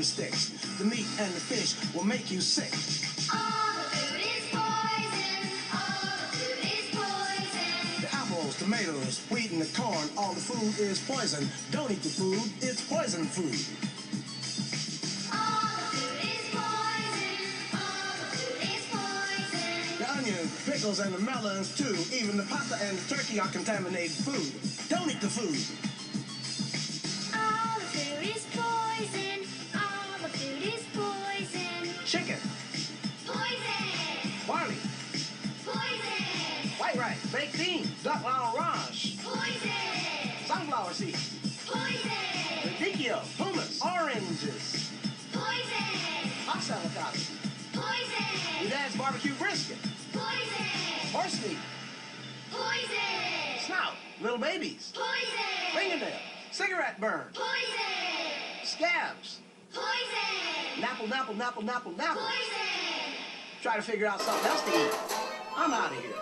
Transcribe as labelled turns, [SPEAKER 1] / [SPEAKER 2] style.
[SPEAKER 1] the meat and the fish will make you sick.
[SPEAKER 2] All the food is poison. All the food is poison.
[SPEAKER 1] The apples, tomatoes, wheat, and the corn, all the food is poison. Don't eat the food, it's poison food.
[SPEAKER 2] All the food is poison. All the food is poison.
[SPEAKER 1] The onions, pickles, and the melons too. Even the pasta and the turkey are contaminated food. Don't eat the food.
[SPEAKER 2] Poison.
[SPEAKER 1] white rice, baked beans, duck la orange,
[SPEAKER 2] Poison.
[SPEAKER 1] sunflower seeds,
[SPEAKER 2] Poison.
[SPEAKER 1] radicchio, hummus, oranges,
[SPEAKER 2] Poison.
[SPEAKER 1] hot avocado, your
[SPEAKER 2] Poison.
[SPEAKER 1] dad's barbecue brisket,
[SPEAKER 2] Poison.
[SPEAKER 1] horse meat,
[SPEAKER 2] Poison.
[SPEAKER 1] snout, little babies,
[SPEAKER 2] Poison.
[SPEAKER 1] fingernail, cigarette burn,
[SPEAKER 2] Poison.
[SPEAKER 1] scabs,
[SPEAKER 2] Poison.
[SPEAKER 1] napple, napple, napple, napple, napple.
[SPEAKER 2] Poison.
[SPEAKER 1] Try to figure out something else to eat. I'm out of here.